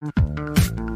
Thank you.